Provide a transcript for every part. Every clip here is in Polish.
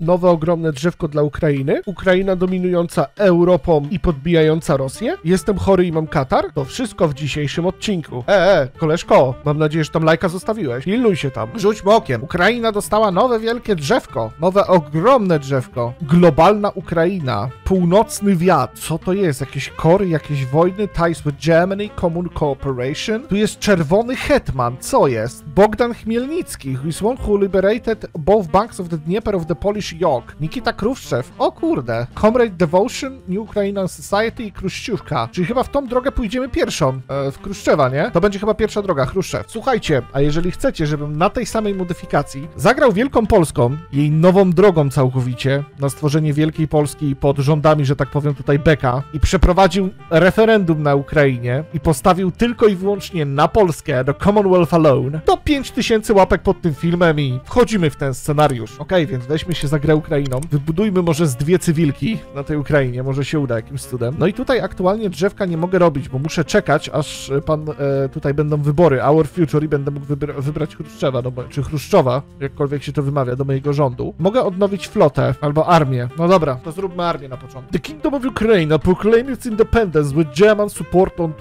nowe ogromne drzewko dla Ukrainy. Ukraina dominująca Europą i podbijająca Rosję. Jestem chory i mam katar. To wszystko w dzisiejszym odcinku. E, e, koleżko, mam nadzieję, że tam lajka zostawiłeś. Pilnuj się tam. Rzuć okiem. Ukraina dostała nowe wielkie drzewko. Nowe ogromne drzewko. Globalna Ukraina. Północny wiatr. Co to jest? Jakieś kory, jakieś wojny? Ties with Germany, Common Cooperation. Tu jest czerwony hetman. Co jest? Bogdan Chmielnicki, who is one who liberated both banks of the Dnieper of the Polish Yoke. Nikita Khrushchev. O kurde. Comrade Devotion, New Ukrainian Society i Kruszczówka. Czyli chyba w tą drogę pójdziemy pierwszą. E, w Kruszczewa, nie? To będzie chyba pierwsza droga, Chruszczew. Słuchajcie, a jeżeli chcecie, żebym na tej samej modyfikacji zagrał Wielką Polską, jej nową drogą całkowicie, na stworzenie Wielkiej Polski pod rządami, że tak powiem tutaj Beka i przeprowadził referendum na Ukrainie i postawił tylko i wyłącznie na Polskę, do Commonwealth Alone, to 5000 łapek pod tym filmem i wchodzimy w ten scenariusz. Okej, więc weźmy się za grę Ukrainą, wybudujmy może z dwie cywilki na tej Ukrainie, może się uda jakimś cudem. No i tutaj aktualnie drzewka nie mogę robić, bo muszę czekać, aż e, pan, e, tutaj będą wybory, Our Future i będę mógł wybra- wybrać Chruszczewa, no czy Chruszczowa, jakkolwiek się to wymawia, do mojego rządu. Mogę odnowić flotę albo armię. No dobra, to zróbmy armię na początku. The Kingdom of Ukraine proclaimed its independence with German support on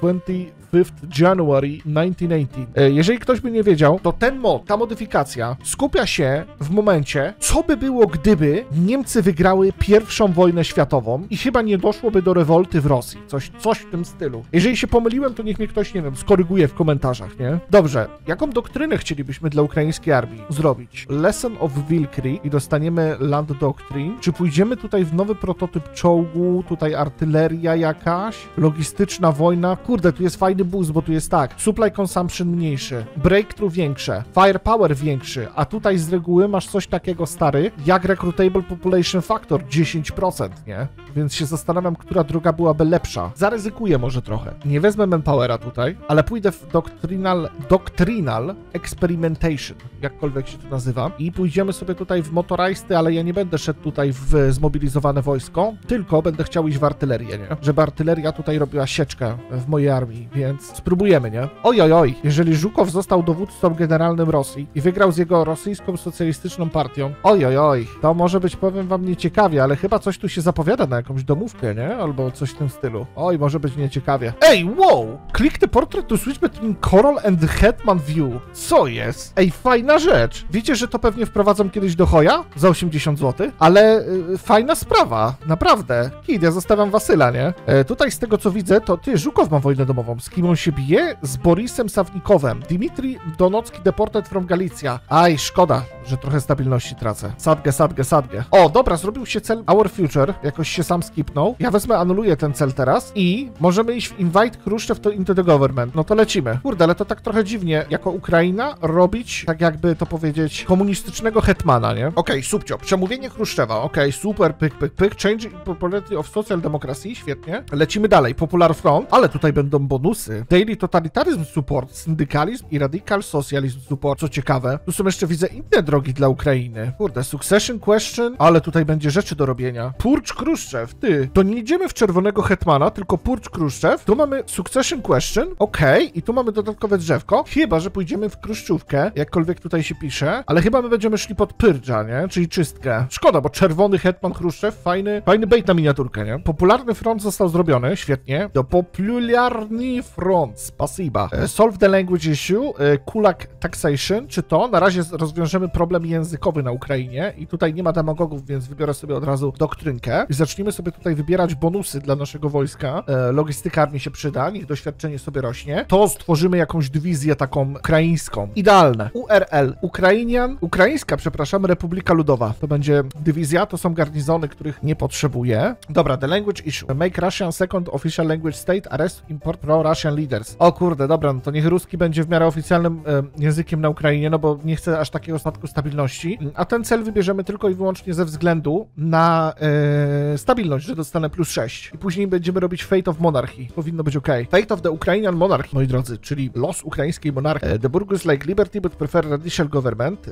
25th January 1918. E, Jeżeli ktoś by nie wiedział, to ten mod, ta modyfikacja skupia się w momencie, co by było, gdyby Niemcy wygrały pierwszą wojnę światową i chyba nie doszłoby do rewolty w Rosji. Coś, coś w tym stylu. Jeżeli się pomyliłem, to niech mnie ktoś, nie wiem, skoryguje w komentarzach, nie? Dobrze, jaką doktrynę chcielibyśmy dla ukraińskiej armii zrobić? Lesson of Wilkry i dostaniemy Land Doctrine. Czy pójdziemy tutaj w nowy prototyp czołgu, tutaj artyleria jakaś, logistyczna wojna? Kurde, tu jest fajny boost, bo tu jest tak, supply consumption mniejszy, breakthrough większe, firepower większy, a tutaj z reguły masz coś takiego stary, jak recruitable population factor 10%, nie? Więc się zastanawiam, która droga byłaby lepsza. Zaryzykuję może trochę. Nie wezmę manpowera tutaj, ale pójdę w doctrinal, doctrinal experimentation, jakkolwiek się to nazywa, i pójdziemy sobie tutaj w motoristy, ale ja nie będę szedł tutaj w zmobilizowane wojsko, tylko będę chciał iść w artylerię, nie? Żeby artyleria tutaj robiła sieczkę w mojej armii, więc spróbujemy, nie? Oj, oj, jeżeli Żukow został dowódcą generalnym Rosji i wygrał z jego rosyjską socjalistyczną partią, oj, oj, to może być, powiem wam, nieciekawie, ale chyba coś tu się zapowiada na jakąś domówkę, nie? Albo coś w tym stylu. Oj, może być nieciekawie. Ej, wow! Click the portrait to switch between Coral and Hetman View. Co jest? Ej, fajna rzecz. Wiecie, że to pewnie wprowadzą kiedyś do Hoja za 80 zł? Ale y, fajna sprawa, naprawdę. Kid, ja zostawiam Wasyla, nie? E, tutaj z tego co widzę, to ty, Żukow ma wojnę domową. Z kim on się bije? Z Borisem Sawnikowem. Dimitri Donocki deported from Galicja. Aj, szkoda, że trochę stabilności tracę. Sadgę, sadgę, sadgę. O, dobra, zrobił się cel Our Future. Jakoś się sam skipnął. Ja wezmę, anuluję ten cel teraz i możemy iść w Invite Khrushchev to into the government. No to lecimy. Kurde, ale to tak trochę dziwnie, jako Ukraina robić, tak jakby to powiedzieć, komunistycznego hetmana, nie? Okej, subcio, przemówienie Chruszczewa, okej, super, pyk, pyk, pyk, change popularity of social democracy, świetnie. Lecimy dalej, Popular Front, ale tutaj będą bonusy. Daily Totalitarism Support, Syndykalizm i Radical Socialism Support, co ciekawe. Tu są jeszcze, widzę, inne drogi dla Ukrainy. Kurde, Succession Question, ale tutaj będzie rzeczy do robienia. Purcz Kruszczew, ty, to nie idziemy w czerwonego hetmana, tylko Purcz Kruszczew. Tu mamy Succession Question, okej, i tu mamy dodatkowe drzewko, chyba, że pójdziemy w Kruszczówkę, jakkolwiek tutaj się pisze, ale chyba my będziemy szli pod Pyrża, nie? Czyli czystkę. Szkoda, bo czerwony hetman Chruszczew, fajny, fajny bait na miniaturkę, nie? Popularny front został zrobiony, świetnie. To popularny front, spasiba. E, Solve the language issue, e, kulak taxation, czy to? Na razie rozwiążemy problem językowy na Ukrainie i tutaj nie ma demagogów, więc wybiorę sobie od razu doktrynkę i zacznijmy sobie tutaj wybierać bonusy dla naszego wojska. E, Logistyka armii się przyda, niech doświadczenie sobie rośnie. To stworzymy jakąś dywizję taką ukraińską. Idealne. URL, Ukrainian, ukraińska, przepraszam, Republika Ludowa. To będzie dywizja, to są garnizony, których nie potrzebuję. Dobra, the language issue. Make Russian second official language state, arrest import pro-Russian leaders. O kurde, dobra, no to niech ruski będzie w miarę oficjalnym e, językiem na Ukrainie, no bo nie chcę aż takiego spadku stabilności. A ten cel wybierzemy tylko i wyłącznie ze względu na e, stabilność, że dostanę plus 6. I później będziemy robić Fate of Monarchy. Powinno być ok. Fate of the Ukrainian Monarchy, moi drodzy, czyli los ukraińskiej monarchii. E, The Burgus like liberty, but prefer radical government.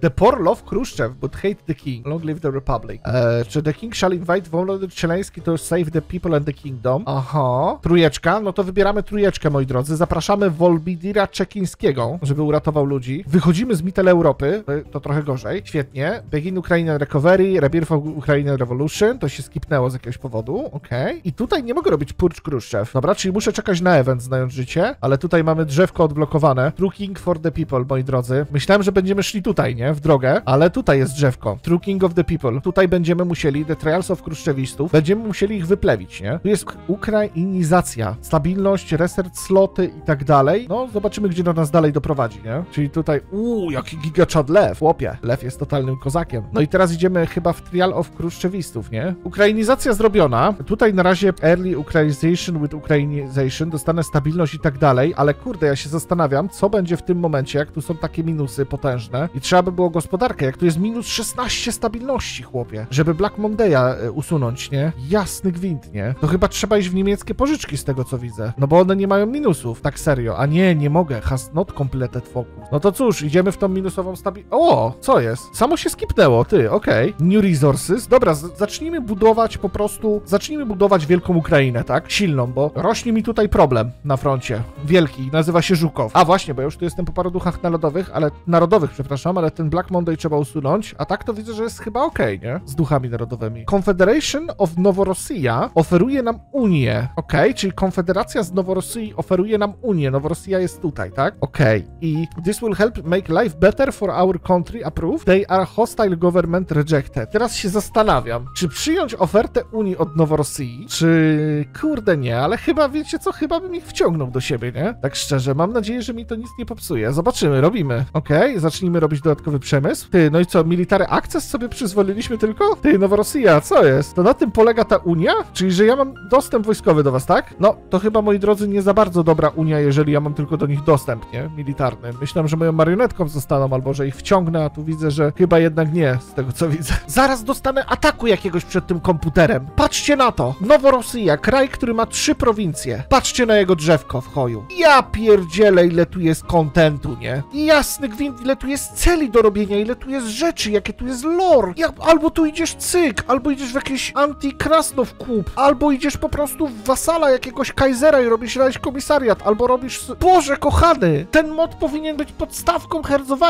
The poor love Khrushchev, but hate the king. Long live the republic. Czy the king shall invite Volodymyr Zelensky to save the people and the kingdom? Aha. Trójeczka, no to wybieramy trójeczkę, moi drodzy. Zapraszamy Wolbidira Czekińskiego, żeby uratował ludzi. Wychodzimy z Mitel Europy, to, trochę gorzej. Świetnie. Begin Ukrainian Recovery, Rebirth of Ukrainian Revolution. To się skipnęło z jakiegoś powodu. Okej. I tutaj nie mogę robić Purge Khrushchev. Dobra, czyli muszę czekać na event, znając życie, ale tutaj mamy drzewko odblokowane. True King for the People, moi drodzy. Myślałem, że będziemy szli tutaj, nie? W drogę, ale tutaj jest drzewko. True King of the People. Tutaj będziemy musieli, The Trials of Kruszczewistów, będziemy musieli ich wyplewić, nie? Tu jest ukrainizacja, stabilność, research sloty i tak dalej. No, zobaczymy, gdzie do nas dalej doprowadzi, nie? Czyli tutaj, uuu, jaki gigaczad lew, chłopie. Lew jest totalnym kozakiem. No i teraz idziemy chyba w Trial of Kruszczewistów, nie? Ukrainizacja zrobiona. Tutaj na razie early Ukrainization with Ukrainization, dostanę stabilność i tak dalej, ale kurde, ja się zastanawiam, co będzie w tym momencie, jak tu są takie minusy potężne i trzeba by było gospodarkę, jak tu jest minus 16 stabilności, chłopie, żeby Black Monday'a e, usunąć, nie? Jasny gwint, nie? To chyba trzeba iść w niemieckie pożyczki z tego, co widzę, no bo one nie mają minusów, tak serio, a nie, nie mogę, has not completed focus. No to cóż, idziemy w tą minusową stabilność. O, co jest? Samo się skipnęło, ty, okej. New resources, dobra, zacznijmy budować po prostu, zacznijmy budować wielką Ukrainę, tak? Silną, bo rośnie mi tutaj problem na froncie. Wielki, nazywa się Żukow. A właśnie, bo ja już tu jestem po paru duchach narodowych, ale narodowych, przepraszam, ale ten Black Monday trzeba usunąć, a tak to widzę, że jest chyba okej, nie? Z duchami narodowymi. Confederation of Noworosja oferuje nam Unię, okej? Czyli Konfederacja z Noworosji oferuje nam Unię. Noworosja jest tutaj, tak? Okej. I this will help make life better for our country approved. They are hostile government rejected. Teraz się zastanawiam, czy przyjąć ofertę Unii od Noworosji, czy kurde nie, ale chyba wiecie co, chyba bym ich wciągnął do siebie, nie? Tak szczerze, mam nadzieję, że mi to nic nie popsuje. Zobaczymy, robimy. Okej, zacznijmy robić dodatkowy przemysł. Ty, no i co, military access sobie przyzwoliliśmy tylko? Ty, Noworosja, co jest? To na tym polega ta Unia? Czyli, że ja mam dostęp wojskowy do was, tak? No, to chyba, moi drodzy, nie za bardzo dobra Unia, jeżeli ja mam tylko do nich dostęp, nie? Militarny. Myślałem, że moją marionetką zostaną, albo że ich wciągnę, a tu widzę, że chyba jednak nie, z tego co widzę. Zaraz dostanę ataku jakiegoś przed tym komputerem. Patrzcie na to! Noworosja, kraj, który ma trzy prowincje. Patrzcie na jego drzewko w choju. Ja pierdzielę, ile tu jest kontentu, nie? Jasny gwint, ile tu jest celi do robienia, ile tu jest rzeczy, jakie tu jest lore. Ja, albo tu idziesz cyk, albo idziesz w jakiś anti-Krasnow kup, albo idziesz po prostu w wasala jakiegoś Kaisera i robisz jakiś komisariat, albo robisz... Boże, kochany! Ten mod powinien być podstawką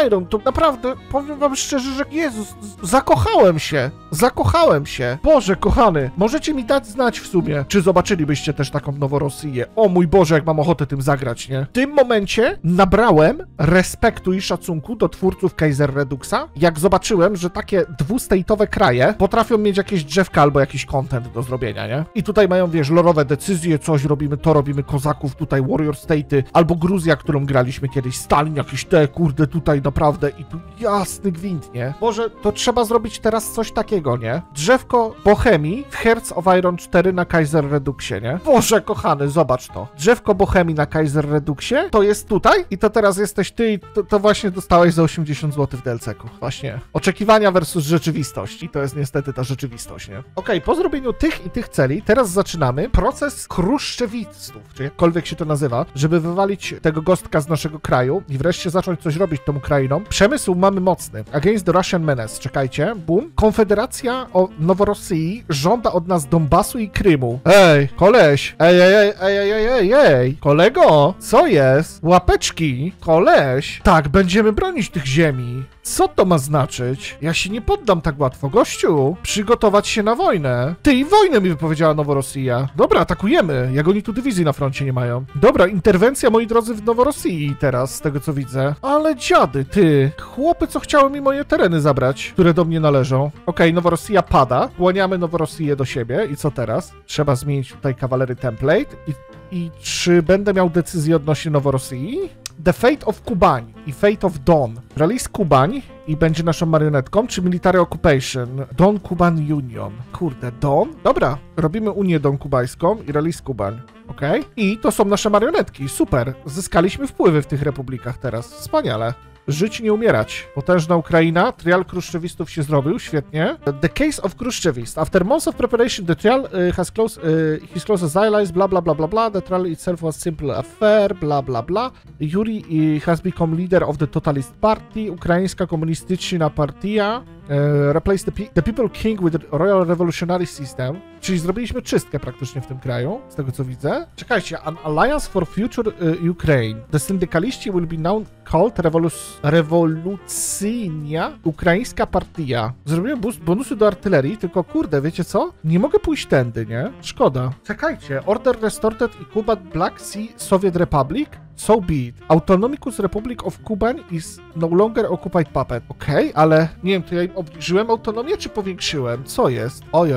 Iron. To naprawdę, powiem wam szczerze, że Jezus, zakochałem się. Zakochałem się. Boże, kochany, możecie mi dać znać w sumie, czy zobaczylibyście też taką Noworosję. O mój Boże, jak mam ochotę tym zagrać, nie? W tym momencie nabrałem respektu i szacunku do twórców Kaiser Reduxa, jak zobaczyłem, że takie dwustejtowe kraje potrafią mieć jakieś drzewka albo jakiś content do zrobienia, nie? I tutaj mają, wiesz, lorowe decyzje, coś robimy, to robimy, kozaków tutaj, Warrior State'y, albo Gruzja, którą graliśmy kiedyś, Stalin, jakieś te, kurde, tutaj naprawdę i tu jasny gwint, nie? Boże, to trzeba zrobić teraz coś takiego, nie? Drzewko Bohemii w Hearts of Iron 4 na Kaiser Reduxie, nie? Boże, kochany, zobacz to. Drzewko Bohemii na Kaiser Reduxie to jest tutaj i to teraz jesteś ty i to, to właśnie dostałeś za 80 zł w DLC-ku. Właśnie. Oczekiwania versus rzeczywistość i to jest niestety ta rzeczywistość, nie? Okej, po zrobieniu tych i tych celi, teraz zaczynamy proces kruszczewictów, czy jakkolwiek się to nazywa, żeby wywalić tego gostka z naszego kraju i wreszcie zacząć coś robić tą Ukrainą. Przemysł mamy mocny. Against the Russian Menace, czekajcie, boom. Konfederacja o Noworosji żąda od nas Donbasu i Krymu. Ej, koleś, ej, ej, ej, ej, ej, ej, ej, kolego, co jest? Łapeczki, koleś. Tak, będziemy bronić tych ziemi. Co to ma znaczyć? Ja się nie poddam tak łatwo, gościu. Przygotować się na wojnę. Ty i wojnę mi wypowiedziała Noworosja. Dobra, atakujemy, jak oni tu dywizji na froncie nie mają. Dobra, interwencja, moi drodzy, w Noworosji teraz, z tego co widzę. Ale dziady, ty. Chłopy, co chciały mi moje tereny zabrać, które do mnie należą. Okej, Noworosja pada. Kłaniamy Noworosję do siebie. I co teraz? Trzeba zmienić tutaj kawalery template. I, I czy będę miał decyzję odnośnie Noworosji? The Fate of Kubań i Fate of Dawn. Release Kubań i będzie naszą marionetką, czy Military Occupation? Don Kuban Union. Kurde, Don? Dobra, robimy Unię Don Kubańską i Release Kubań. Okej? I to są nasze marionetki. Super. Zyskaliśmy wpływy w tych republikach teraz. Wspaniale. Żyć, nie umierać. Potężna Ukraina. Trial Kruszczewistów się zrobił, świetnie. The case of Kruszczewist. After months of preparation, the trial uh, has closed, uh, his closest allies, bla bla bla bla bla. The trial itself was simple affair, bla bla bla. Yuri uh, has become leader of the Totalist Party. Ukraińska komunistyczna partia. E, replace the, the people king with the Royal Revolutionary System. Czyli zrobiliśmy czystkę praktycznie w tym kraju, z tego co widzę. Czekajcie, An Alliance for Future y, Ukraine. The syndykaliści will be now called rewolu- Rewolucyjnia Ukraińska Partia. Zrobiłem bonusy do artylerii, tylko kurde, wiecie co? Nie mogę pójść tędy, nie? Szkoda. Czekajcie, Order Restored i Cuba Black Sea Soviet Republic? So be it. Autonomicus Republic of Cuban is no longer occupied puppet. Okej, ale nie wiem, to ja im obniżyłem autonomię, czy powiększyłem? Co jest? Oj,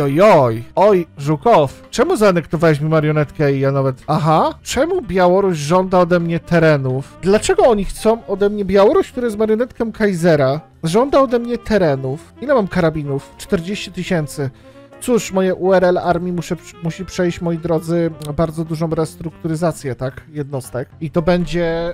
oj, oj. Żukow. Czemu zaanektowałeś mi marionetkę i ja nawet... Aha. Czemu Białoruś żąda ode mnie terenów? Dlaczego oni chcą ode mnie... Białoruś, który jest marionetką Kaisera, żąda ode mnie terenów. Ile mam karabinów? 40 tysięcy. Cóż, moje URL armii muszę, musi przejść, moi drodzy, bardzo dużą restrukturyzację, tak, jednostek. I to będzie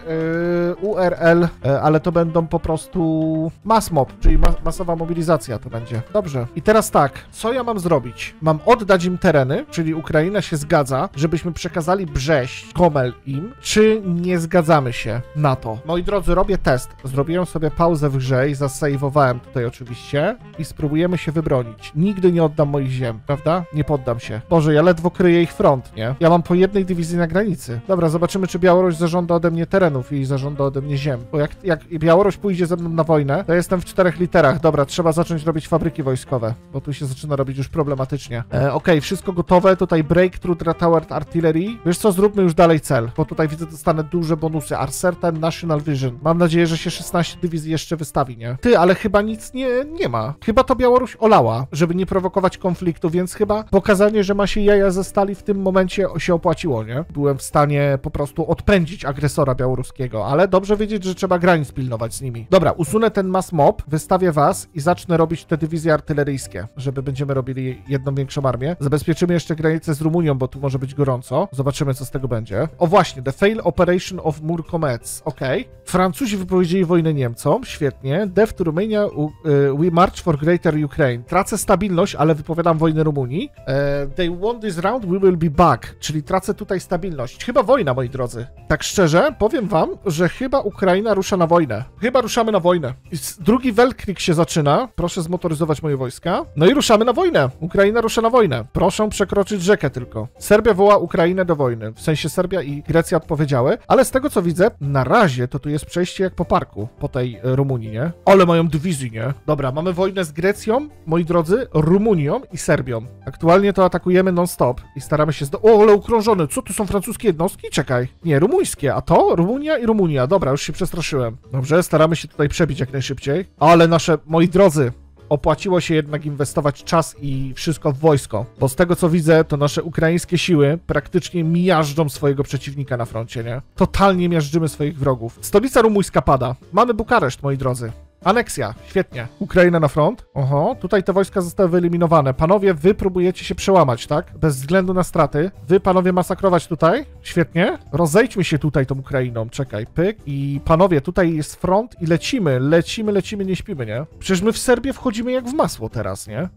y, URL, y, ale to będą po prostu mass mob, czyli ma, masowa mobilizacja to będzie. Dobrze. I teraz tak, co ja mam zrobić? Mam oddać im tereny, czyli Ukraina się zgadza, żebyśmy przekazali Brześć, Komel im, czy nie zgadzamy się na to? Moi drodzy, robię test. Zrobiłem sobie pauzę w grze i zasejwowałem tutaj oczywiście i spróbujemy się wybronić. Nigdy nie oddam moich ziem, prawda? Nie poddam się. Boże, ja ledwo kryję ich front, nie? Ja mam po jednej dywizji na granicy. Dobra, zobaczymy, czy Białoruś zażąda ode mnie terenów i zażąda ode mnie ziem. Bo jak, jak Białoruś pójdzie ze mną na wojnę, to jestem w czterech literach. Dobra, trzeba zacząć robić fabryki wojskowe, bo tu się zaczyna robić już problematycznie. E, Okej, wszystko gotowe. Tutaj Breakthrough Towered Artillery. Wiesz co, zróbmy już dalej cel, bo tutaj widzę, dostanę duże bonusy. Arcerten National Vision. Mam nadzieję, że się 16 dywizji jeszcze wystawi, nie? Ty, ale chyba nic nie, nie ma. Chyba to Białoruś olała, żeby nie prowokować konfliktu, więc chyba pokazanie, że ma się jaja ze stali w tym momencie się opłaciło, nie? Byłem w stanie po prostu odpędzić agresora białoruskiego, ale dobrze wiedzieć, że trzeba granic pilnować z nimi. Dobra, usunę ten mass mob, wystawię was i zacznę robić te dywizje artyleryjskie, żeby będziemy robili jedną większą armię. Zabezpieczymy jeszcze granicę z Rumunią, bo tu może być gorąco. Zobaczymy, co z tego będzie. O właśnie, The Fail Operation of Murkomets. Okej. Francuzi wypowiedzieli wojnę Niemcom, świetnie. Dev to Romania, y, we march for greater Ukraine. Tracę stabilność, ale wypowiadam wojnę Rumunii. E, they won this round, we will be back. Czyli tracę tutaj stabilność. Chyba wojna, moi drodzy. Tak szczerze, powiem wam, że chyba Ukraina rusza na wojnę. Chyba ruszamy na wojnę. Drugi Weltkrieg się zaczyna. Proszę zmotoryzować moje wojska. No i ruszamy na wojnę. Ukraina rusza na wojnę. Proszę przekroczyć rzekę tylko. Serbia woła Ukrainę do wojny. W sensie Serbia i Grecja odpowiedziały, ale z tego co widzę, na razie to tu jest przejście jak po parku, po tej e, Rumunii, nie? Ale mają dywizji, nie? Dobra, mamy wojnę z Grecją, moi drodzy, Rumunią i Serbią. Aktualnie to atakujemy non-stop i staramy się zdo... O, ale ukrążony, co tu są francuskie jednostki? Czekaj. Nie, rumuńskie, a to? Rumunia i Rumunia. Dobra, już się przestraszyłem. Dobrze, staramy się tutaj przebić jak najszybciej. Ale nasze, moi drodzy, opłaciło się jednak inwestować czas i wszystko w wojsko, bo z tego co widzę, to nasze ukraińskie siły praktycznie miażdżą swojego przeciwnika na froncie, nie? Totalnie miażdżymy swoich wrogów. Stolica rumuńska pada. Mamy Bukareszt, moi drodzy. Aneksja, świetnie. Ukraina na front. Oho, tutaj te wojska zostały wyeliminowane. Panowie, wy próbujecie się przełamać, tak? Bez względu na straty. Wy, panowie, masakrować tutaj. Świetnie. Rozejdźmy się tutaj tą Ukrainą. Czekaj, pyk. I panowie, tutaj jest front i lecimy, lecimy, lecimy, nie śpimy, nie? Przecież my w Serbię wchodzimy jak w masło teraz, nie?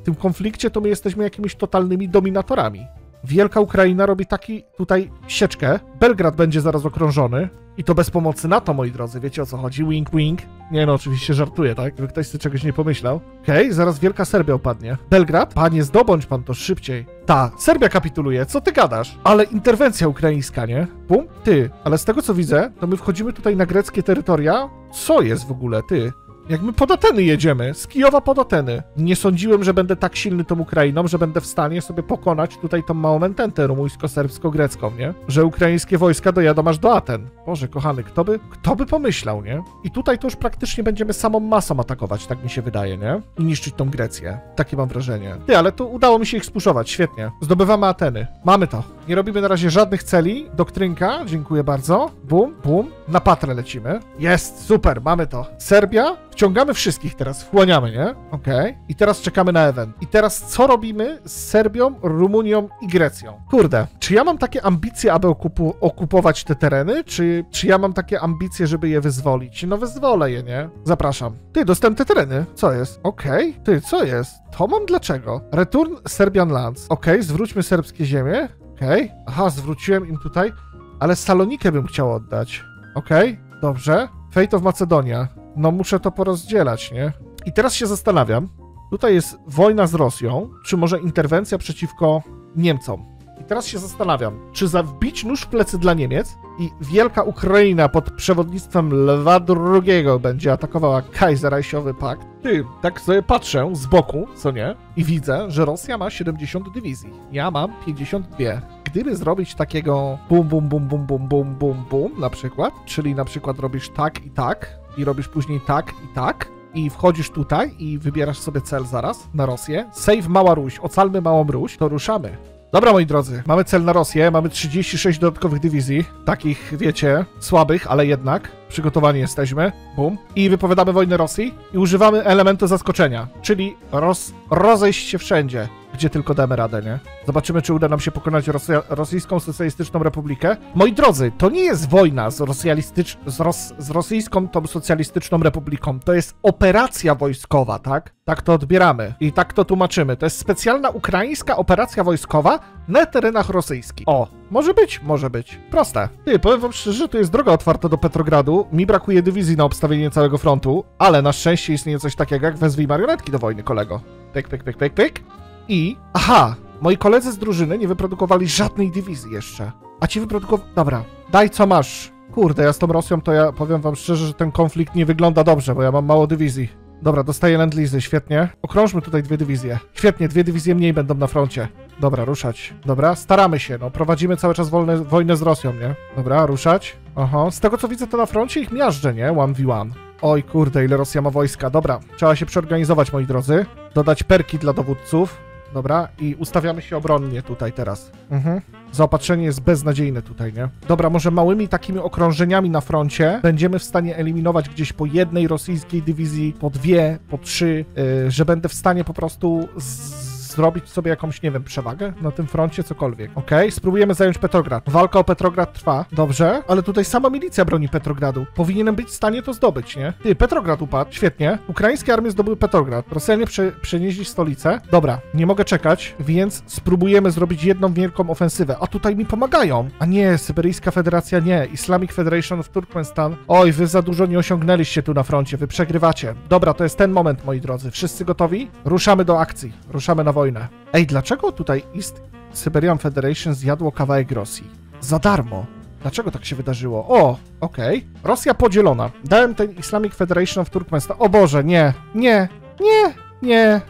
W tym konflikcie to my jesteśmy jakimiś totalnymi dominatorami. Wielka Ukraina robi taki tutaj sieczkę. Belgrad będzie zaraz okrążony. I to bez pomocy NATO, moi drodzy. Wiecie o co chodzi? Wink, wink. Nie no, oczywiście żartuję, tak? Gdyby ktoś sobie czegoś nie pomyślał. Okej, zaraz Wielka Serbia opadnie. Belgrad? Panie, zdobądź pan to szybciej. Ta, Serbia kapituluje, co ty gadasz? Ale interwencja ukraińska, nie? Bum, ty. Ale z tego co widzę, to my wchodzimy tutaj na greckie terytoria. Co jest w ogóle, ty? Jak my pod Ateny jedziemy, z Kijowa pod Ateny. Nie sądziłem, że będę tak silny tą Ukrainą, że będę w stanie sobie pokonać tutaj tą małą ententę rumuńsko-serbsko-grecką, nie? Że ukraińskie wojska dojadą aż do Aten. Boże, kochany, kto by, kto by pomyślał, nie? I tutaj to już praktycznie będziemy samą masą atakować, tak mi się wydaje, nie? I niszczyć tą Grecję. Takie mam wrażenie. Ty, ale tu udało mi się ich spuszować, świetnie. Zdobywamy Ateny. Mamy to. Nie robimy na razie żadnych celi. Doktrynka, dziękuję bardzo. Bum, bum. Na patrę lecimy. Jest, super, mamy to. Serbia, wciągamy wszystkich teraz, wchłaniamy, nie? Okej. I teraz czekamy na event. I teraz co robimy z Serbią, Rumunią i Grecją? Kurde, czy ja mam takie ambicje, aby okupu okupować te tereny? Czy, czy ja mam takie ambicje, żeby je wyzwolić? No wyzwolę je, nie? Zapraszam. Ty, dostępne te tereny. Co jest? Okej. Ty, co jest? To mam dlaczego? Return Serbian Lands. Okej, zwróćmy serbskie ziemie. Okej. Aha, zwróciłem im tutaj, ale Salonikę bym chciał oddać. Okej, dobrze. Fate of Macedonia. No muszę to porozdzielać, nie? I teraz się zastanawiam, tutaj jest wojna z Rosją, czy może interwencja przeciwko Niemcom. I teraz się zastanawiam, czy zawbić nóż w plecy dla Niemiec i wielka Ukraina pod przewodnictwem Lwa II będzie atakowała Kaiserreichowy Pakt? Ty, tak sobie patrzę z boku, co nie, i widzę, że Rosja ma 70 dywizji. Ja mam 52 gdyby zrobić takiego bum, bum, bum, bum, bum, bum, bum, bum na przykład, czyli na przykład robisz tak i tak i robisz później tak i tak i wchodzisz tutaj i wybierasz sobie cel zaraz na Rosję, save Mała Ruś, ocalmy Małą Ruś, to ruszamy. Dobra, moi drodzy, mamy cel na Rosję, mamy 36 dodatkowych dywizji, takich, wiecie, słabych, ale jednak. Przygotowani jesteśmy, bum. I wypowiadamy wojnę Rosji i używamy elementu zaskoczenia, czyli roz, rozejść się wszędzie, gdzie tylko damy radę, nie? Zobaczymy, czy uda nam się pokonać Rosja, Rosyjską Socjalistyczną Republikę. Moi drodzy, to nie jest wojna z, rosjalistycz, z, ros, z Rosyjską tą Socjalistyczną Republiką, to jest operacja wojskowa, tak? Tak to odbieramy i tak to tłumaczymy. To jest specjalna ukraińska operacja wojskowa na terenach rosyjskich. O, może być, może być. Proste. Ty, powiem wam szczerze, to jest droga otwarta do Petrogradu. Mi brakuje dywizji na obstawienie całego frontu, ale na szczęście istnieje coś takiego jak wezwij marionetki do wojny, kolego. Pyk, pyk, pyk, pyk, pyk. I, aha, moi koledzy z drużyny nie wyprodukowali żadnej dywizji jeszcze. A ci wyprodukowali... Dobra, daj co masz. Kurde, ja z tą Rosją to ja powiem wam szczerze, że ten konflikt nie wygląda dobrze, bo ja mam mało dywizji. Dobra, dostaję landlizy, świetnie. Okrążmy tutaj dwie dywizje. Świetnie, dwie dywizje mniej będą na froncie. Dobra, ruszać. Dobra, staramy się, no. Prowadzimy cały czas wolne, wojnę z Rosją, nie? Dobra, ruszać. Aha, z tego co widzę, to na froncie ich miażdżę, nie? 1v1. Oj, kurde, ile Rosja ma wojska. Dobra, trzeba się przeorganizować, moi drodzy. Dodać perki dla dowódców. Dobra, i ustawiamy się obronnie tutaj teraz. Mhm. Zaopatrzenie jest beznadziejne tutaj, nie? Dobra, może małymi takimi okrążeniami na froncie będziemy w stanie eliminować gdzieś po jednej rosyjskiej dywizji, po dwie, po trzy, yy, że będę w stanie po prostu z zrobić sobie jakąś, nie wiem, przewagę na tym froncie, cokolwiek. Okej, okay, spróbujemy zająć Petrograd. Walka o Petrograd trwa. Dobrze, ale tutaj sama milicja broni Petrogradu. Powinienem być w stanie to zdobyć, nie? Ty, Petrograd upadł. Świetnie. Ukraińskie armie zdobyły Petrograd. Rosjanie prze przenieśli stolicę. Dobra, nie mogę czekać, więc spróbujemy zrobić jedną wielką ofensywę. A tutaj mi pomagają. A nie, Syberyjska Federacja nie. Islamic Federation of Turkmenistan. Oj, wy za dużo nie osiągnęliście tu na froncie. Wy przegrywacie. Dobra, to jest ten moment, moi drodzy. Wszyscy gotowi? Ruszamy do akcji. Ruszamy na wojnę wojnę. Ej, dlaczego tutaj East Siberian Federation zjadło kawałek Rosji? Za darmo. Dlaczego tak się wydarzyło? O, okej. Okay. Rosja podzielona. Dałem ten Islamic Federation of Turkmenistan. O Boże, nie, nie, nie, nie.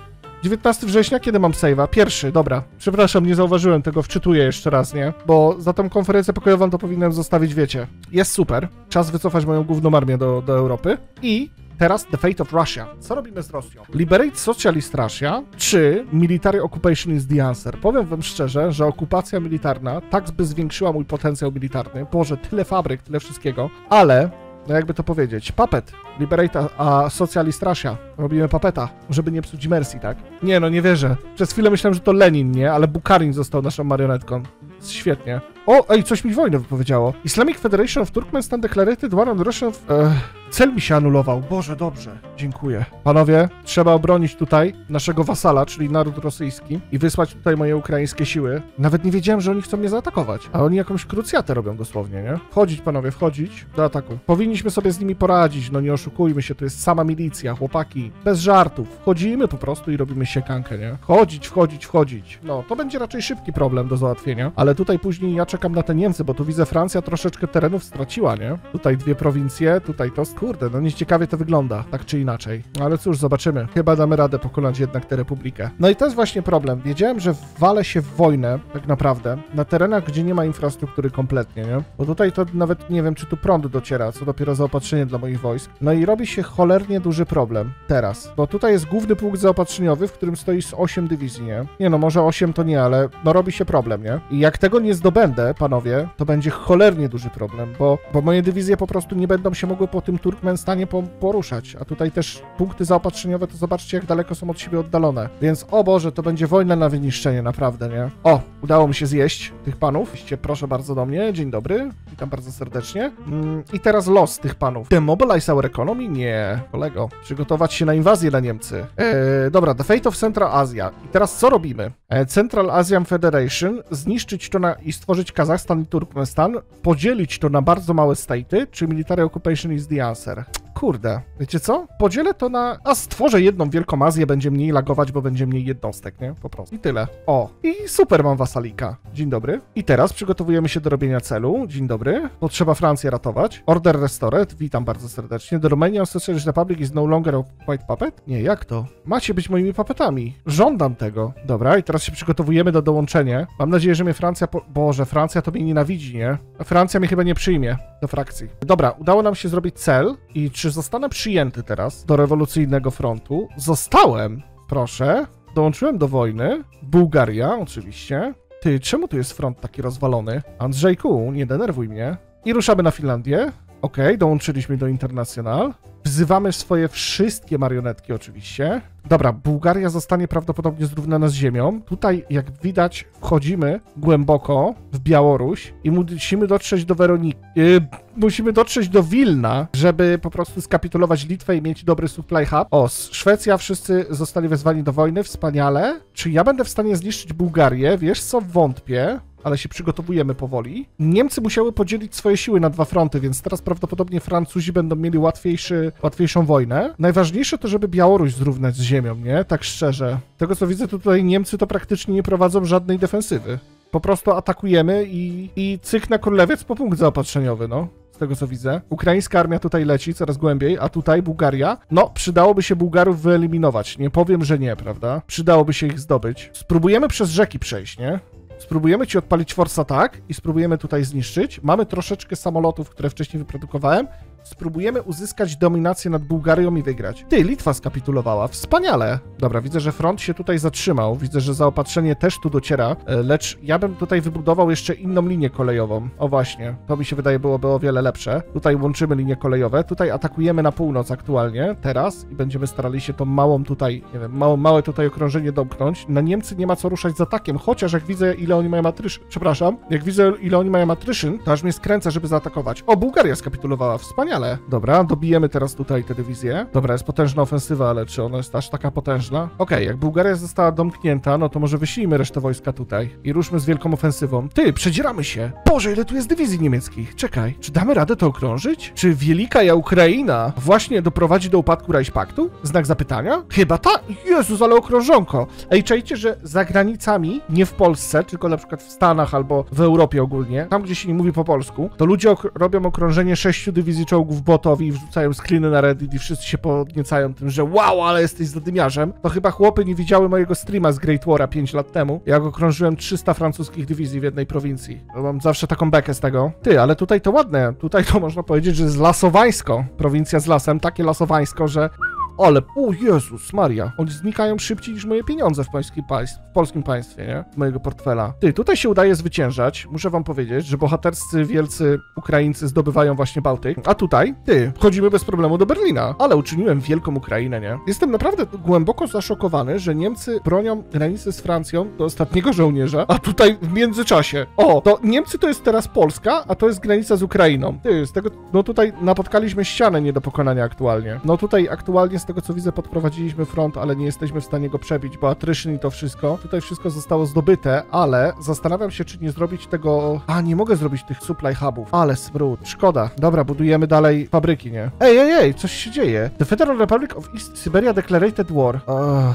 19 września, kiedy mam save'a? Pierwszy, dobra. Przepraszam, nie zauważyłem tego, wczytuję jeszcze raz, nie? Bo za tą konferencję pokojową to powinienem zostawić, wiecie. Jest super. Czas wycofać moją główną armię do, do Europy. I Teraz The Fate of Russia. Co robimy z Rosją? Liberate Socialist Russia czy Military Occupation is the answer? Powiem wam szczerze, że okupacja militarna tak by zwiększyła mój potencjał militarny. Boże, tyle fabryk, tyle wszystkiego, ale no jakby to powiedzieć, papet, Liberate a Socialist Russia. Robimy papeta, żeby nie psuć Mercy, tak? Nie, no nie wierzę. Przez chwilę myślałem, że to Lenin, nie? Ale Bukarin został naszą marionetką. Świetnie. O, ej, coś mi wojnę wypowiedziało. Islamic Federation of Turkmenistan declared war on Russian... Ech. Cel mi się anulował. Boże, dobrze. Dziękuję. Panowie, trzeba obronić tutaj naszego wasala, czyli naród rosyjski i wysłać tutaj moje ukraińskie siły. Nawet nie wiedziałem, że oni chcą mnie zaatakować. A oni jakąś krucjatę robią dosłownie, nie? Wchodzić, panowie, wchodzić do ataku. Powinniśmy sobie z nimi poradzić, no nie oszukujmy się, to jest sama milicja, chłopaki. Bez żartów. Wchodzimy po prostu i robimy siekankę, nie? Wchodzić, wchodzić, wchodzić. No, to będzie raczej szybki problem do załatwienia, ale tutaj później ja czekam na te Niemcy, bo tu widzę Francja troszeczkę terenów straciła, nie? Tutaj dwie prowincje, tutaj to kurde, no nieciekawie to wygląda, tak czy inaczej. Ale cóż, zobaczymy. Chyba damy radę pokonać jednak tę republikę. No i to jest właśnie problem. Wiedziałem, że walę się w wojnę, tak naprawdę, na terenach, gdzie nie ma infrastruktury kompletnie, nie? Bo tutaj to nawet nie wiem, czy tu prąd dociera, co dopiero zaopatrzenie dla moich wojsk. No i robi się cholernie duży problem teraz, bo tutaj jest główny punkt zaopatrzeniowy, w którym stoi z 8 dywizji, nie? Nie no, może 8 to nie, ale no robi się problem, nie? I jak tego nie zdobędę, panowie, to będzie cholernie duży problem, bo, bo moje dywizje po prostu nie będą się mogły po tym Turkmenistan stanie po, poruszać. A tutaj też punkty zaopatrzeniowe, to zobaczcie, jak daleko są od siebie oddalone. Więc, o Boże, to będzie wojna na wyniszczenie, naprawdę, nie? O, udało mi się zjeść tych panów. Proszę bardzo do mnie. Dzień dobry. Witam bardzo serdecznie. Mm, I teraz los tych panów. Demobilize our economy? Nie, kolego. Przygotować się na inwazję na Niemcy. Eee, dobra, The Fate of Central Asia. I teraz co robimy? E, Central Asian Federation, zniszczyć to na, i stworzyć Kazachstan i Turkmenistan, podzielić to na bardzo małe staty, czy Military Occupation is the answer? Kurde, wiecie co? Podzielę to na... A stworzę jedną wielką Azję, będzie mniej lagować, bo będzie mniej jednostek, nie? Po prostu. I tyle. O, i super mam wasalika. Dzień dobry. I teraz przygotowujemy się do robienia celu. Dzień dobry. Potrzeba Francję ratować. Order Restored. Witam bardzo serdecznie. The Romanian Socialist Republic is no longer a white puppet? Nie, jak to? Macie być moimi puppetami. Żądam tego. Dobra, i teraz się przygotowujemy do dołączenia. Mam nadzieję, że mnie Francja... Po... Boże, Francja to mnie nienawidzi, nie? Francja mnie chyba nie przyjmie do frakcji. Dobra, udało nam się zrobić cel i czy zostanę przyjęty teraz do rewolucyjnego frontu? Zostałem, proszę. Dołączyłem do wojny. Bułgaria, oczywiście. Ty, czemu tu jest front taki rozwalony? Andrzejku, nie denerwuj mnie. I ruszamy na Finlandię. Okej, dołączyliśmy do International. Wzywamy swoje wszystkie marionetki oczywiście. Dobra, Bułgaria zostanie prawdopodobnie zrównana z ziemią. Tutaj, jak widać, wchodzimy głęboko w Białoruś i musimy dotrzeć do Weroniki. Yy, musimy dotrzeć do Wilna, żeby po prostu skapitulować Litwę i mieć dobry supply hub. O, Szwecja wszyscy zostali wezwani do wojny, wspaniale. Czy ja będę w stanie zniszczyć Bułgarię? Wiesz co, wątpię ale się przygotowujemy powoli. Niemcy musiały podzielić swoje siły na dwa fronty, więc teraz prawdopodobnie Francuzi będą mieli łatwiejszy, łatwiejszą wojnę. Najważniejsze to, żeby Białoruś zrównać z ziemią, nie? Tak szczerze. Tego co widzę tutaj Niemcy to praktycznie nie prowadzą żadnej defensywy. Po prostu atakujemy i, i cyk na królewiec po punkt zaopatrzeniowy, no z tego co widzę. Ukraińska armia tutaj leci coraz głębiej, a tutaj Bułgaria. No, przydałoby się Bułgarów wyeliminować. Nie powiem, że nie, prawda? Przydałoby się ich zdobyć. Spróbujemy przez rzeki przejść, nie? Spróbujemy ci odpalić force attack i spróbujemy tutaj zniszczyć. Mamy troszeczkę samolotów, które wcześniej wyprodukowałem. Spróbujemy uzyskać dominację nad Bułgarią i wygrać. Ty, Litwa skapitulowała. Wspaniale. Dobra, widzę, że front się tutaj zatrzymał. Widzę, że zaopatrzenie też tu dociera, e, lecz ja bym tutaj wybudował jeszcze inną linię kolejową. O właśnie, to mi się wydaje byłoby o wiele lepsze. Tutaj łączymy linie kolejowe. Tutaj atakujemy na północ aktualnie, teraz i będziemy starali się tą małą tutaj, nie wiem, małe, małe tutaj okrążenie domknąć. Na Niemcy nie ma co ruszać z atakiem, chociaż jak widzę, ile oni mają atryszyn, przepraszam, jak widzę, ile oni mają atryszyn, to aż mnie skręca, żeby zaatakować. O, Bułgaria skapitulowała. Wspaniale wspaniale. Dobra, dobijemy teraz tutaj tę dywizję. Dobra, jest potężna ofensywa, ale czy ona jest aż taka potężna? Okej, okay, jak Bułgaria została domknięta, no to może wyślijmy resztę wojska tutaj i ruszmy z wielką ofensywą. Ty, przedzieramy się! Boże, ile tu jest dywizji niemieckich? Czekaj, czy damy radę to okrążyć? Czy Wielika Ukraina właśnie doprowadzi do upadku Reichspaktu? Znak zapytania? Chyba ta? Jezus, ale okrążonko! Ej, czajcie, że za granicami, nie w Polsce, tylko na przykład w Stanach albo w Europie ogólnie, tam gdzie się nie mówi po polsku, to ludzie ok robią okrążenie sześciu dywizji czołgów w botowi i wrzucają screeny na Reddit i wszyscy się podniecają tym, że wow, ale jesteś zadymiarzem, to chyba chłopy nie widziały mojego streama z Great War'a 5 lat temu, jak okrążyłem 300 francuskich dywizji w jednej prowincji. Bo mam zawsze taką bekę z tego. Ty, ale tutaj to ładne. Tutaj to można powiedzieć, że jest lasowańsko. Prowincja z lasem, takie lasowańsko, że ale, o Jezus Maria, oni znikają szybciej niż moje pieniądze w, państw, w polskim państwie, nie? Z mojego portfela. Ty, tutaj się udaje zwyciężać. Muszę wam powiedzieć, że bohaterscy wielcy Ukraińcy zdobywają właśnie Bałtyk. A tutaj, ty, wchodzimy bez problemu do Berlina. Ale uczyniłem wielką Ukrainę, nie? Jestem naprawdę głęboko zaszokowany, że Niemcy bronią granicy z Francją do ostatniego żołnierza, a tutaj w międzyczasie. O, to Niemcy to jest teraz Polska, a to jest granica z Ukrainą. Ty, z tego, no tutaj napotkaliśmy ścianę nie do pokonania aktualnie. No tutaj aktualnie z tego co widzę podprowadziliśmy front, ale nie jesteśmy w stanie go przebić, bo attrition i to wszystko, tutaj wszystko zostało zdobyte, ale zastanawiam się, czy nie zrobić tego... A, nie mogę zrobić tych supply hubów, ale smród, szkoda. Dobra, budujemy dalej fabryki, nie? Ej, ej, ej, coś się dzieje. The Federal Republic of East Siberia declarated war.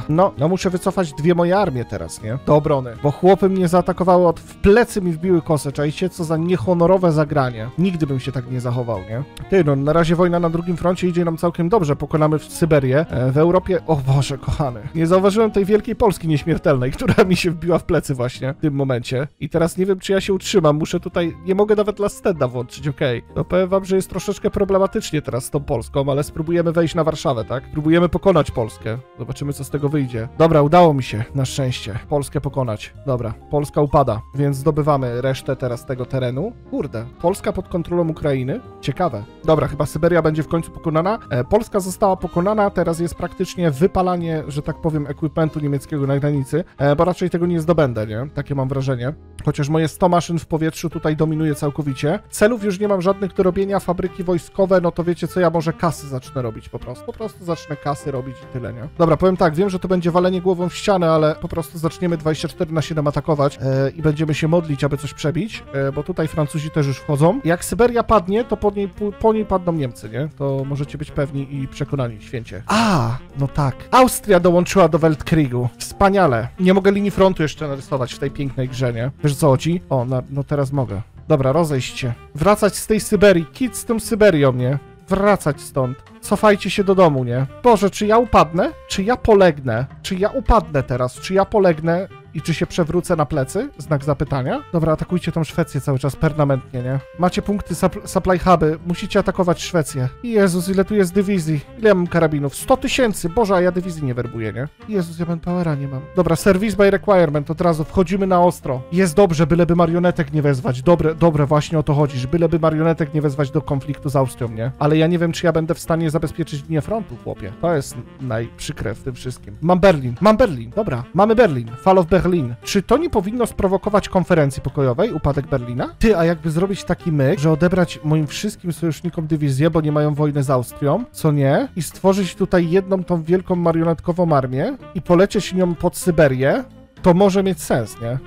No, no muszę wycofać dwie moje armie teraz, nie? Do obrony, bo chłopy mnie zaatakowały od w plecy mi wbiły kosę, czajcie? Co za niehonorowe zagranie. Nigdy bym się tak nie zachował, nie? Ty, no, na razie wojna na drugim froncie idzie nam całkiem dobrze, pokonamy w Syberię E, w Europie, o Boże, kochany, nie zauważyłem tej wielkiej Polski nieśmiertelnej, która mi się wbiła w plecy właśnie w tym momencie. I teraz nie wiem, czy ja się utrzymam, muszę tutaj, nie mogę nawet Last Standa włączyć, okej. Okay. No powiem wam, że jest troszeczkę problematycznie teraz z tą Polską, ale spróbujemy wejść na Warszawę, tak? Próbujemy pokonać Polskę. Zobaczymy, co z tego wyjdzie. Dobra, udało mi się, na szczęście, Polskę pokonać. Dobra, Polska upada, więc zdobywamy resztę teraz tego terenu. Kurde, Polska pod kontrolą Ukrainy? Ciekawe. Dobra, chyba Syberia będzie w końcu pokonana. E, Polska została pokonana teraz jest praktycznie wypalanie, że tak powiem, ekwipuntu niemieckiego na granicy, e, bo raczej tego nie zdobędę, nie? Takie mam wrażenie. Chociaż moje 100 maszyn w powietrzu tutaj dominuje całkowicie. Celów już nie mam żadnych do robienia, fabryki wojskowe, no to wiecie co, ja może kasy zacznę robić po prostu. Po prostu zacznę kasy robić i tyle, nie? Dobra, powiem tak, wiem, że to będzie walenie głową w ścianę, ale po prostu zaczniemy 24 na 7 atakować e, i będziemy się modlić, aby coś przebić, e, bo tutaj Francuzi też już wchodzą. Jak Syberia padnie, to po niej, po, po niej padną Niemcy, nie? To możecie być pewni i przekonani, święcie. A, no tak. Austria dołączyła do Weltkriegu. Wspaniale. Nie mogę linii frontu jeszcze narysować w tej pięknej grze, nie? Wiesz co chodzi? O, na, no teraz mogę. Dobra, rozejść się. Wracać z tej Syberii. Kit z tą Syberią, nie? Wracać stąd. Cofajcie się do domu, nie? Boże, czy ja upadnę? Czy ja polegnę? Czy ja upadnę teraz? Czy ja polegnę i czy się przewrócę na plecy? Znak zapytania. Dobra, atakujcie tą Szwecję cały czas permanentnie, nie? Macie punkty sup- supply huby, musicie atakować Szwecję. Jezus, ile tu jest dywizji? Ile mam karabinów? 100 tysięcy! Boże, a ja dywizji nie werbuję, nie? Jezus, ja manpowera nie mam. Dobra, service by requirement, od razu wchodzimy na ostro. Jest dobrze, byleby marionetek nie wezwać. Dobre, dobre, właśnie o to chodzi, byleby marionetek nie wezwać do konfliktu z Austrią, nie? Ale ja nie wiem, czy ja będę w stanie zabezpieczyć linię frontu, chłopie. To jest najprzykre w tym wszystkim. Mam Berlin, mam Berlin, dobra. Mamy Berlin, Fall of Berlin. Czy to nie powinno sprowokować konferencji pokojowej, upadek Berlina? Ty, a jakby zrobić taki myk, że odebrać moim wszystkim sojusznikom dywizję, bo nie mają wojny z Austrią, co nie? I stworzyć tutaj jedną tą wielką marionetkową armię i polecieć nią pod Syberię, to może mieć sens, nie?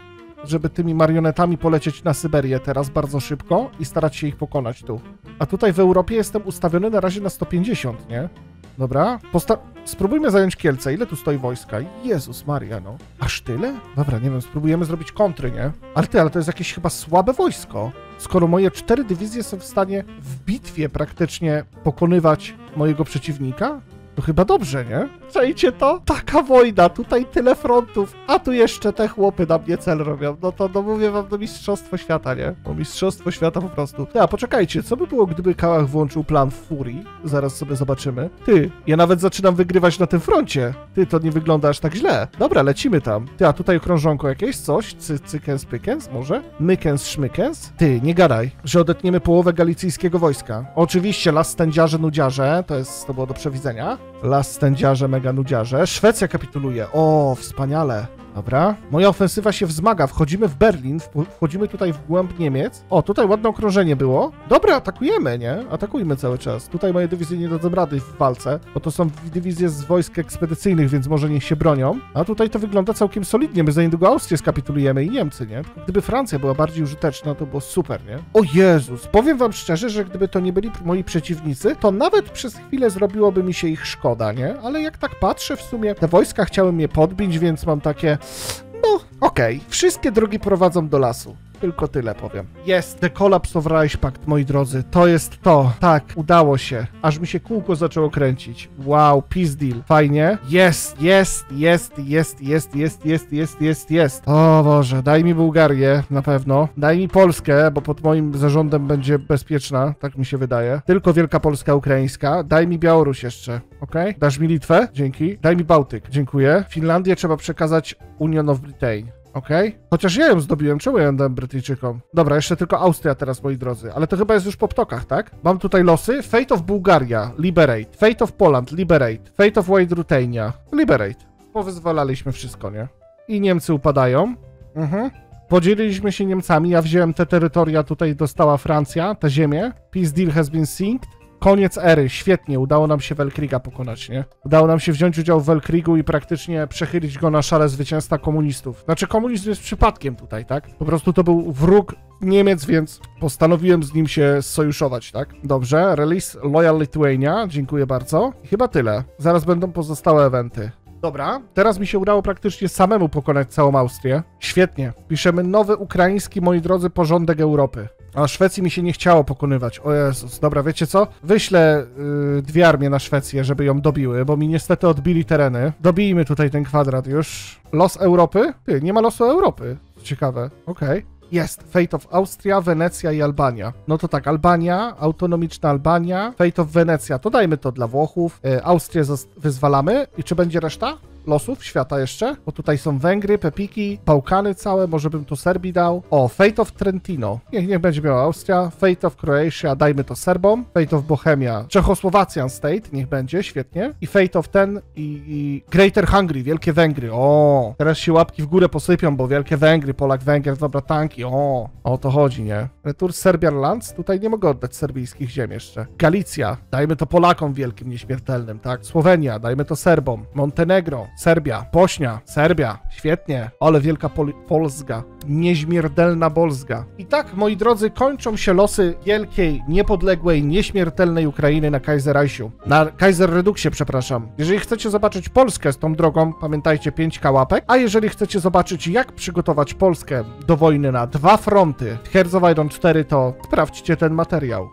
Żeby tymi marionetami polecieć na Syberię teraz bardzo szybko i starać się ich pokonać tu. A tutaj w Europie jestem ustawiony na razie na 150, nie? Dobra, posta- spróbujmy zająć Kielce. Ile tu stoi wojska? Jezus Maria, no. Aż tyle? Dobra, nie wiem, spróbujemy zrobić kontry, nie? Ale ty, ale to jest jakieś chyba słabe wojsko. Skoro moje cztery dywizje są w stanie w bitwie praktycznie pokonywać mojego przeciwnika, chyba dobrze, nie? Czajcie to? Taka wojna, tutaj tyle frontów, a tu jeszcze te chłopy na mnie cel robią. No to, no mówię wam, to mistrzostwo świata, nie? No mistrzostwo świata po prostu. A poczekajcie, co by było, gdyby Kałach włączył plan Furii? Zaraz sobie zobaczymy. Ty, ja nawet zaczynam wygrywać na tym froncie. Ty, to nie wygląda aż tak źle. Dobra, lecimy tam. Ty, a tutaj krążonko jakieś, coś? Cy, cykens, pykens, może? Mykens, szmykens? Ty, nie gadaj, że odetniemy połowę galicyjskiego wojska. Oczywiście, las stędziarze, nudziarze, to jest, to było do przewidzenia. Las stędziarze, mega nudziarze. Szwecja kapituluje. O, wspaniale. Dobra. Moja ofensywa się wzmaga. Wchodzimy w Berlin, wchodzimy tutaj w głąb Niemiec. O, tutaj ładne okrążenie było. Dobra, atakujemy, nie? Atakujmy cały czas. Tutaj moje dywizje nie dadzą rady w walce, bo to są dywizje z wojsk ekspedycyjnych, więc może niech się bronią. A tutaj to wygląda całkiem solidnie. My za niedługo Austrię skapitulujemy i Niemcy, nie? Gdyby Francja była bardziej użyteczna, to było super, nie? O Jezus! Powiem wam szczerze, że gdyby to nie byli moi przeciwnicy, to nawet przez chwilę zrobiłoby mi się ich szkoda, nie? Ale jak tak patrzę, w sumie te wojska chciały mnie podbić, więc mam takie... No, okej. Wszystkie drogi prowadzą do lasu. Tylko tyle powiem. Jest The Collapse of Reichspakt, moi drodzy. To jest to. Tak, udało się. Aż mi się kółko zaczęło kręcić. Wow, peace deal. Fajnie. Jest, jest, jest, jest, jest, jest, jest, jest, jest, jest. O Boże, daj mi Bułgarię, na pewno. Daj mi Polskę, bo pod moim zarządem będzie bezpieczna, tak mi się wydaje. Tylko Wielka Polska Ukraińska. Daj mi Białoruś jeszcze, ok? Dasz mi Litwę? Dzięki. Daj mi Bałtyk. Dziękuję. Finlandię trzeba przekazać Union of Britain. Okej. Chociaż ja ją zdobiłem, czemu ja ją dałem Brytyjczykom? Dobra, jeszcze tylko Austria teraz, moi drodzy. Ale to chyba jest już po ptokach, tak? Mam tutaj losy. Fate of Bułgaria, Liberate. Fate of Poland, Liberate. Fate of White Ruthenia, Liberate. Powyzwalaliśmy wszystko, nie? I Niemcy upadają. Mhm. Podzieliliśmy się Niemcami, ja wziąłem te terytoria, tutaj dostała Francja, te ziemię. Peace deal has been signed. Koniec ery, świetnie, udało nam się Welkriga pokonać, nie? Udało nam się wziąć udział w Welkrigu i praktycznie przechylić go na szale zwycięstwa komunistów. Znaczy komunizm jest przypadkiem tutaj, tak? Po prostu to był wróg Niemiec, więc postanowiłem z nim się sojuszować, tak? Dobrze, release Loyal Lithuania, dziękuję bardzo. Chyba tyle. Zaraz będą pozostałe eventy. Dobra, teraz mi się udało praktycznie samemu pokonać całą Austrię. Świetnie. Piszemy nowy ukraiński, moi drodzy, porządek Europy. A Szwecji mi się nie chciało pokonywać. O Jezus, dobra, wiecie co? Wyślę yy, dwie armie na Szwecję, żeby ją dobiły, bo mi niestety odbili tereny. Dobijmy tutaj ten kwadrat już. Los Europy? Ty, nie ma losu Europy. Ciekawe, okej. Jest. Fate of Austria, Wenecja i Albania. No to tak, Albania, autonomiczna Albania, Fate of Wenecja, to dajmy to dla Włochów. E, Austrię wyzwalamy. I czy będzie reszta? Losów świata jeszcze, bo tutaj są Węgry, Pepiki, Bałkany całe, może bym tu Serbii dał. O, Fate of Trentino. Niech, niech będzie miała Austria, Fate of Croatia, dajmy to Serbom, Fate of Bohemia, Czechosłowacja State, niech będzie, świetnie. I Fate of ten i, i Greater Hungary, Wielkie Węgry. O, teraz się łapki w górę posypią, bo Wielkie Węgry, Polak, Węgier, dobra, tanki, o, o to chodzi, nie? Retur Serbian Lands, tutaj nie mogę oddać serbyjskich ziem jeszcze. Galicja, dajmy to Polakom wielkim, nieśmiertelnym, tak? Słowenia, dajmy to Serbom. Montenegro, Serbia, Bośnia, Serbia, świetnie. Ale wielka Pol Polska, nieśmiertelna Polska. I tak, moi drodzy, kończą się losy wielkiej, niepodległej, nieśmiertelnej Ukrainy na Kaiserreichu. Na Kaiser Reduxie, przepraszam. Jeżeli chcecie zobaczyć Polskę z tą drogą, pamiętajcie 5 kałapek. A jeżeli chcecie zobaczyć, jak przygotować Polskę do wojny na dwa fronty, Herzog Iron 4, to sprawdźcie ten materiał.